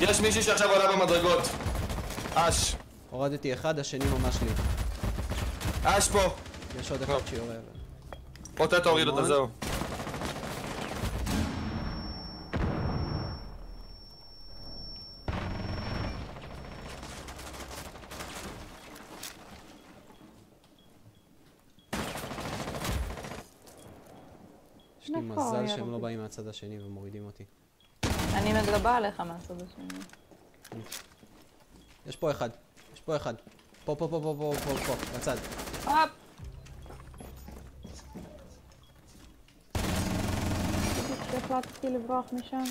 יש מישהי שעכשיו עולה במדרגות. אש. הורדתי אחד, השני ממש לי. אש פה. יש עוד אחד שיורה. פוטטו הוריד אותה. זהו. יש לי נכון, מזל. שהם לא באים מהצד השני ומורידים אותי. אני מגבה עליך מהצד השני. יש פה אחד. יש פה אחד. פה, פה, פה, פה, פה, פה, פה, בצד. הופ! כשהחלטתי לברוח משם.